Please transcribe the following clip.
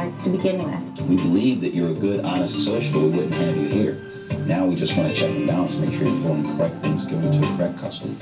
are to begin with. We believe that you're a good, honest associate, but we wouldn't have you here. Now we just want to check and balance, make sure you're doing the correct things, going to the correct customer.